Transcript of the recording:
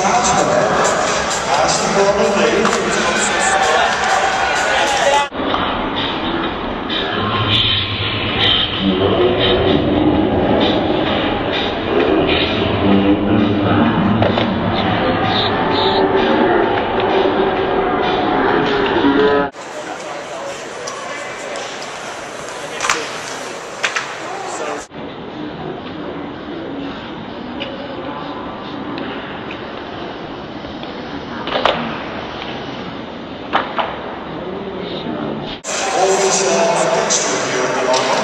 prática, né? Acho que bola no meio. Those are our texture here